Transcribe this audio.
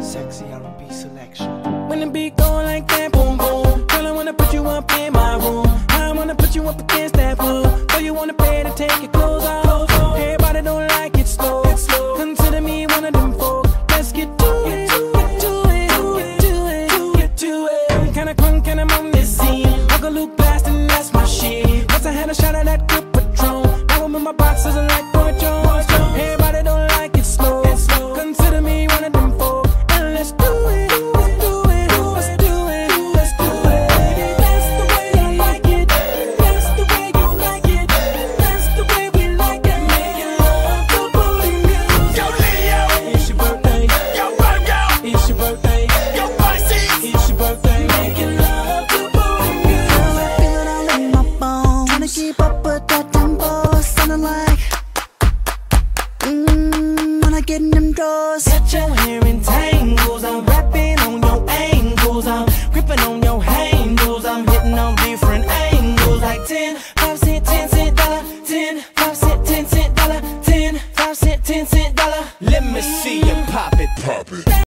Sexy R&B selection. When the beat go like that, boom boom. Girl, I wanna put you up in my room. I wanna put you up against that wall. Girl, you wanna pay to take your clothes off. Everybody don't like it slow. Consider me one of them folk. Let's get to it. Get to it. Get to it. Get to it. Kinda crunk and I'm on this scene. Uncle Luke blasting, that's my shit. Once I had a shot of that keep up with that tempo Sounding like Mmm, when I get in them doors. Got your hair in tangles. I'm rapping on your angles I'm gripping on your handles. I'm hitting on different angles. Like 10, 5 cent, 10 cent dollar 10, 5 cent, 10 cent dollar 10, 5 cent, 10 cent dollar. Let me see you pop it. Pop it.